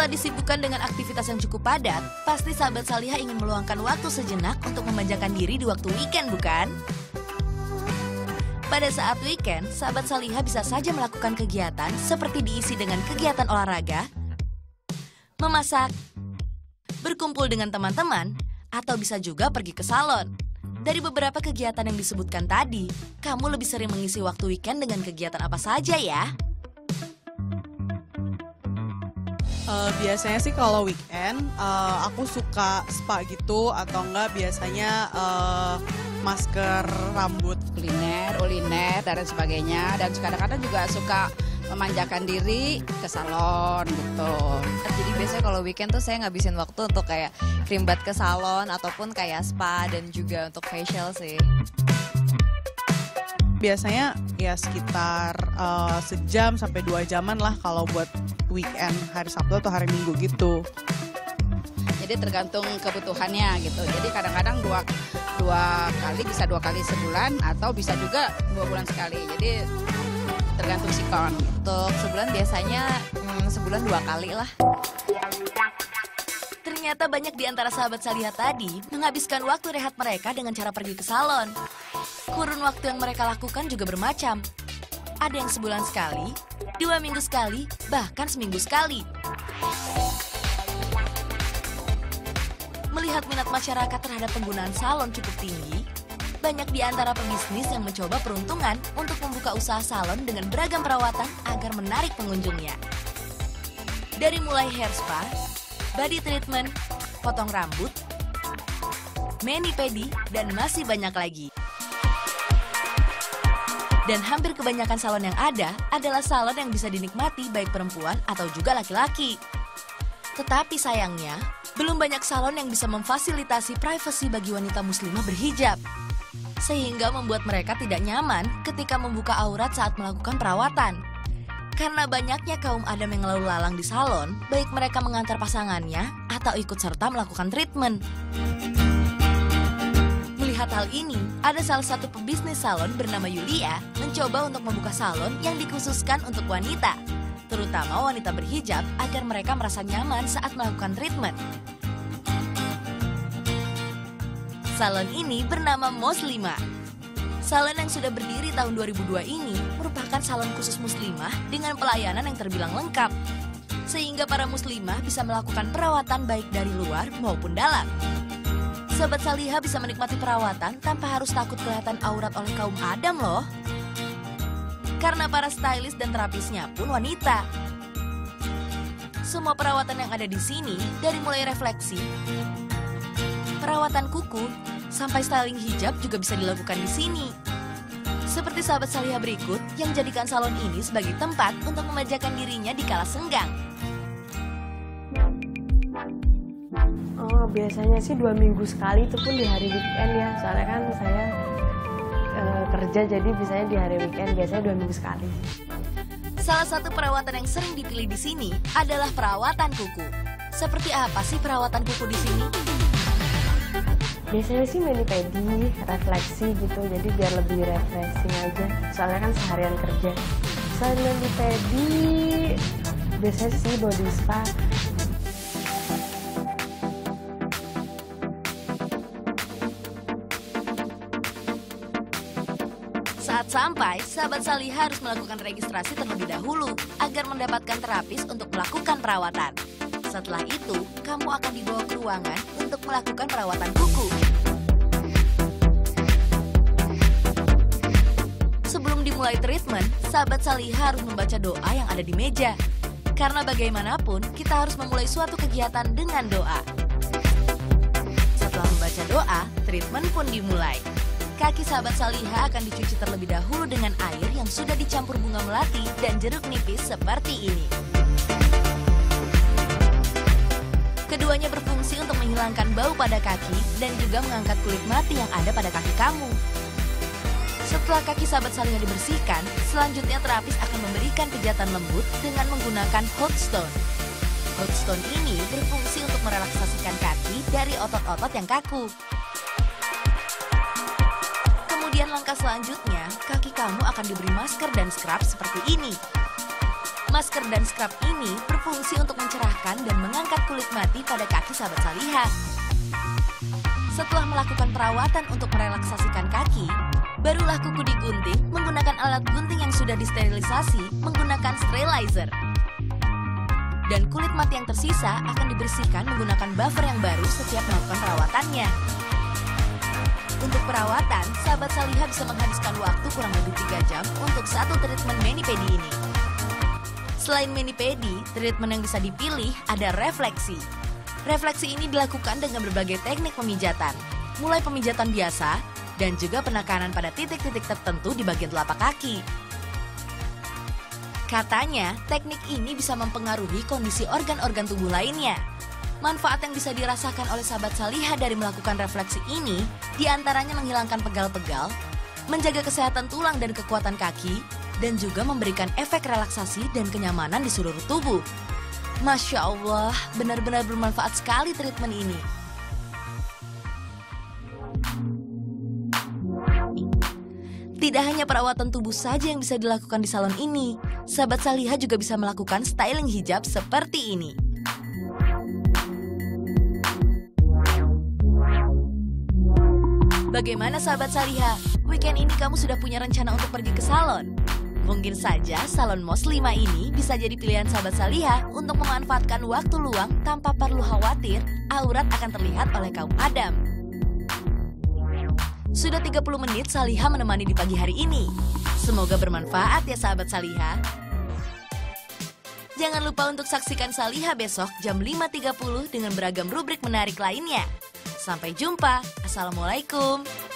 Setelah disibukkan dengan aktivitas yang cukup padat, pasti sahabat Saliha ingin meluangkan waktu sejenak untuk memanjakan diri di waktu weekend, bukan? Pada saat weekend, sahabat Saliha bisa saja melakukan kegiatan seperti diisi dengan kegiatan olahraga, memasak, berkumpul dengan teman-teman, atau bisa juga pergi ke salon. Dari beberapa kegiatan yang disebutkan tadi, kamu lebih sering mengisi waktu weekend dengan kegiatan apa saja ya? Uh, biasanya sih kalau weekend uh, aku suka spa gitu atau enggak biasanya uh, masker rambut kuliner, uliner dan sebagainya dan kadang-kadang juga suka memanjakan diri ke salon gitu. Jadi biasanya kalau weekend tuh saya ngabisin waktu untuk kayak krimbat ke salon ataupun kayak spa dan juga untuk facial sih. Biasanya ya sekitar uh, sejam sampai dua jaman lah kalau buat weekend hari Sabtu atau hari Minggu gitu. Jadi tergantung kebutuhannya gitu. Jadi kadang-kadang dua dua kali bisa dua kali sebulan atau bisa juga dua bulan sekali. Jadi tergantung sikon. Untuk sebulan biasanya hmm, sebulan dua kali lah. Ternyata banyak di antara sahabat Salihah tadi menghabiskan waktu rehat mereka dengan cara pergi ke salon. Kurun waktu yang mereka lakukan juga bermacam. Ada yang sebulan sekali, dua minggu sekali, bahkan seminggu sekali. Melihat minat masyarakat terhadap penggunaan salon cukup tinggi, banyak di antara pebisnis yang mencoba peruntungan untuk membuka usaha salon dengan beragam perawatan agar menarik pengunjungnya. Dari mulai hair spa, body treatment, potong rambut, mani pedi, dan masih banyak lagi. Dan hampir kebanyakan salon yang ada adalah salon yang bisa dinikmati baik perempuan atau juga laki-laki. Tetapi sayangnya, belum banyak salon yang bisa memfasilitasi privasi bagi wanita muslimah berhijab. Sehingga membuat mereka tidak nyaman ketika membuka aurat saat melakukan perawatan. Karena banyaknya kaum adam yang lalu lalang di salon, baik mereka mengantar pasangannya atau ikut serta melakukan treatment. Melihat hal ini, ada salah satu pebisnis salon bernama Yulia mencoba untuk membuka salon yang dikhususkan untuk wanita, terutama wanita berhijab agar mereka merasa nyaman saat melakukan treatment. Salon ini bernama Moslima. Salon yang sudah berdiri tahun 2002 ini merupakan salon khusus muslimah dengan pelayanan yang terbilang lengkap. Sehingga para muslimah bisa melakukan perawatan baik dari luar maupun dalam. Sobat Saliha bisa menikmati perawatan tanpa harus takut kelihatan aurat oleh kaum Adam loh. Karena para stylist dan terapisnya pun wanita. Semua perawatan yang ada di sini, dari mulai refleksi, perawatan kuku, sampai styling hijab juga bisa dilakukan di sini. Seperti sahabat Saliha berikut yang jadikan salon ini sebagai tempat untuk memanjakan dirinya di kala senggang. Oh, biasanya sih dua minggu sekali itu pun di hari weekend ya. Soalnya kan saya e, kerja jadi biasanya di hari weekend biasanya dua minggu sekali. Salah satu perawatan yang sering dipilih di sini adalah perawatan kuku. Seperti apa sih perawatan kuku di sini? Biasanya sih mani pedi, refleksi gitu, jadi biar lebih refreshing aja. Soalnya kan seharian kerja. Selain mani pedi, biasanya sih body spa, Saat sampai, sahabat Saliha harus melakukan registrasi terlebih dahulu agar mendapatkan terapis untuk melakukan perawatan. Setelah itu, kamu akan dibawa ke ruangan untuk melakukan perawatan kuku. Sebelum dimulai treatment, sahabat Saliha harus membaca doa yang ada di meja. Karena bagaimanapun, kita harus memulai suatu kegiatan dengan doa. Setelah membaca doa, treatment pun dimulai. Kaki sahabat Saliha akan dicuci terlebih dahulu dengan air yang sudah dicampur bunga melati dan jeruk nipis seperti ini. Keduanya berfungsi untuk menghilangkan bau pada kaki dan juga mengangkat kulit mati yang ada pada kaki kamu. Setelah kaki sahabat Saliha dibersihkan, selanjutnya terapis akan memberikan pijatan lembut dengan menggunakan hot stone. Hot stone ini berfungsi untuk merelaksasikan kaki dari otot-otot yang kaku. Kemudian langkah selanjutnya, kaki kamu akan diberi masker dan scrub seperti ini. Masker dan scrub ini berfungsi untuk mencerahkan dan mengangkat kulit mati pada kaki sahabat Saliha. Setelah melakukan perawatan untuk merelaksasikan kaki, barulah kuku digunting menggunakan alat gunting yang sudah disterilisasi menggunakan sterilizer. Dan kulit mati yang tersisa akan dibersihkan menggunakan buffer yang baru setiap melakukan perawatannya. Untuk perawatan, sahabat Saliha bisa menghabiskan waktu kurang lebih 3 jam untuk satu treatment mani-pedi ini. Selain mani-pedi, treatment yang bisa dipilih ada refleksi. Refleksi ini dilakukan dengan berbagai teknik pemijatan, mulai pemijatan biasa dan juga penekanan pada titik-titik tertentu di bagian telapak kaki. Katanya, teknik ini bisa mempengaruhi kondisi organ-organ tubuh lainnya. Manfaat yang bisa dirasakan oleh sahabat Saliha dari melakukan refleksi ini di antaranya menghilangkan pegal-pegal, menjaga kesehatan tulang dan kekuatan kaki, dan juga memberikan efek relaksasi dan kenyamanan di seluruh tubuh. Masya Allah, benar-benar bermanfaat sekali treatment ini. Tidak hanya perawatan tubuh saja yang bisa dilakukan di salon ini, sahabat Saliha juga bisa melakukan styling hijab seperti ini. Bagaimana sahabat Saliha? Weekend ini kamu sudah punya rencana untuk pergi ke salon? Mungkin saja salon MOS 5 ini bisa jadi pilihan sahabat Saliha untuk memanfaatkan waktu luang tanpa perlu khawatir aurat akan terlihat oleh kaum Adam. Sudah 30 menit Saliha menemani di pagi hari ini. Semoga bermanfaat ya sahabat Saliha. Jangan lupa untuk saksikan Saliha besok jam 5.30 dengan beragam rubrik menarik lainnya. Sampai jumpa. Assalamualaikum.